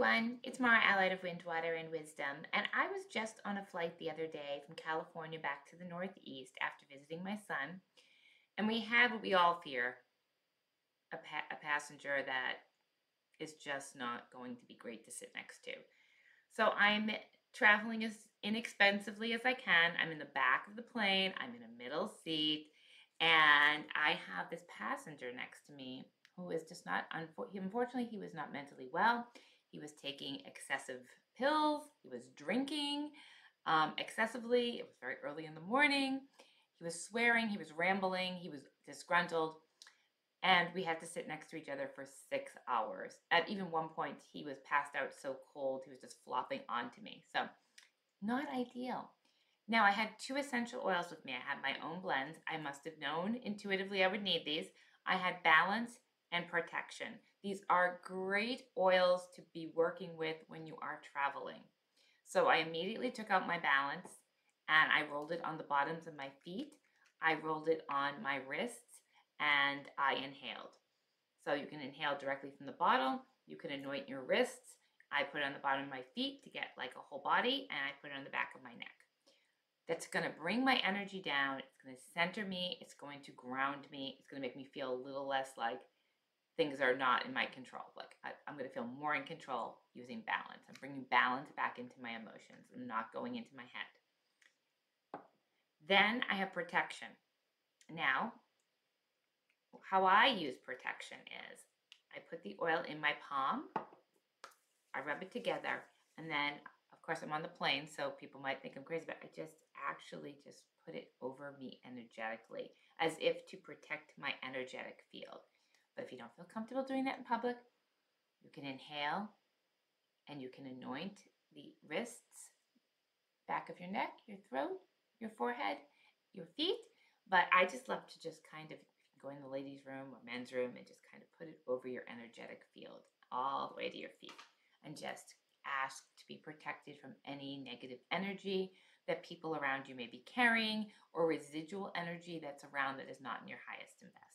everyone, it's Mara Allied of Windwater and Wisdom, and I was just on a flight the other day from California back to the Northeast after visiting my son, and we had what we all fear a, pa- a passenger that is just not going to be great to sit next to. So I'm traveling as inexpensively as I can. I'm in the back of the plane, I'm in a middle seat, and I have this passenger next to me who is just not, unfortunately, he was not mentally well. He was taking excessive pills, he was drinking um, excessively. It was very early in the morning. He was swearing, he was rambling, he was disgruntled. And we had to sit next to each other for six hours. At even one point, he was passed out so cold, he was just flopping onto me. So, not ideal. Now, I had two essential oils with me. I had my own blends. I must have known intuitively I would need these. I had balance and protection. These are great oils to be working with when you are traveling. So I immediately took out my balance and I rolled it on the bottoms of my feet. I rolled it on my wrists and I inhaled. So you can inhale directly from the bottle. You can anoint your wrists. I put it on the bottom of my feet to get like a whole body and I put it on the back of my neck. That's going to bring my energy down. It's going to center me. It's going to ground me. It's going to make me feel a little less like things are not in my control. Like I, am going to feel more in control using balance. I'm bringing balance back into my emotions and not going into my head. Then I have protection. Now, how I use protection is I put the oil in my palm, I rub it together, and then, of course, I'm on the plane, so people might think I'm crazy, but I just actually just put it over me energetically as if to protect my energetic field. But if you don't feel comfortable doing that in public, you can inhale and you can anoint the wrists, back of your neck, your throat, your forehead, your feet. But I just love to just kind of go in the ladies' room or men's room and just kind of put it over your energetic field all the way to your feet and just ask to be protected from any negative energy that people around you may be carrying or residual energy that's around that is not in your highest and best.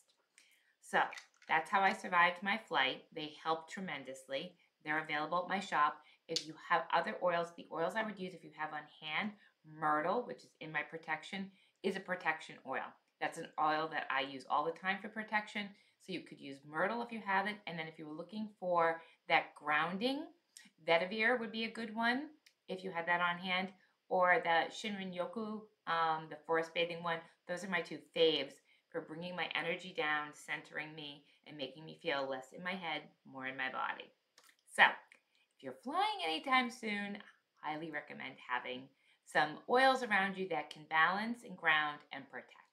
So that's how I survived my flight. They help tremendously. They're available at my shop. If you have other oils, the oils I would use if you have on hand, myrtle, which is in my protection, is a protection oil. That's an oil that I use all the time for protection. So you could use myrtle if you have it. And then if you were looking for that grounding, vetiver would be a good one if you had that on hand. Or the Shinrin Yoku, um, the forest bathing one. Those are my two faves for bringing my energy down, centering me, and making me feel less in my head, more in my body. So, if you're flying anytime soon, I highly recommend having some oils around you that can balance and ground and protect.